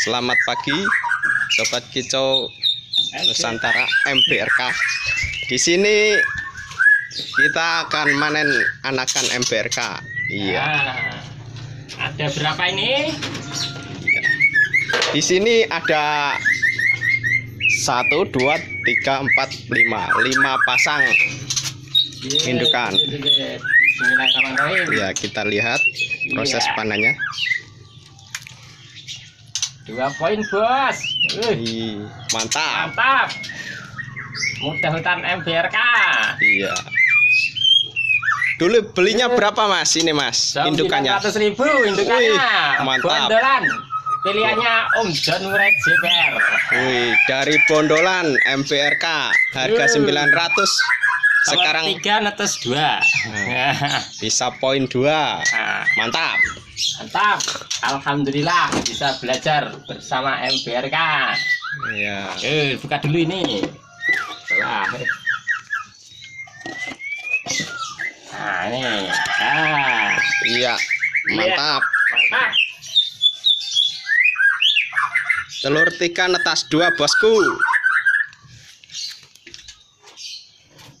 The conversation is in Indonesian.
Selamat pagi Sobat Kicau Nusantara MBRK. Di sini kita akan manen anakan MBRK. Iya. Nah, ada berapa ini? Di sini ada satu, dua, tiga, empat, lima, lima pasang. Indukan. Bismillahirrahmanirrahim. Ya kita lihat proses Iya. panennya. Dua poin bos. Uh, Ih, mantap. mantap. Mudah hutan MBRK. Iya. Dulu belinya berapa mas? Ini mas, indukannya. Ratus ribu indukannya. Wih, mantap. Bondolan. Pilihannya Om John Muret JPR. Wih, dari Bondolan MBRK harga Uh. 900 sekarang tiga netes dua. bisa poin 2. Nah, Mantap. mantap. Alhamdulillah bisa belajar bersama MBRK. Iya. Eh, buka dulu ini. Wah. Nah, ini. Ah, Iya. Mantap. mantap. Telur tiga netas dua bosku.